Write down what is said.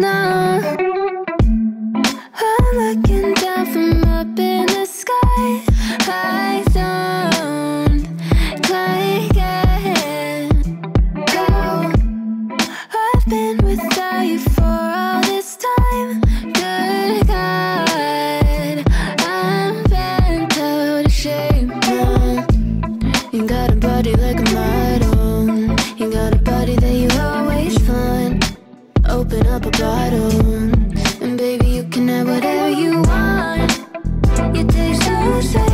I'm looking down from up in the sky. I don't like it Go I've been without you for all this time. Good God. I'm bent out of shape You got a body like mine. Open up a bottle. And baby, you can have whatever you want. You taste so sweet.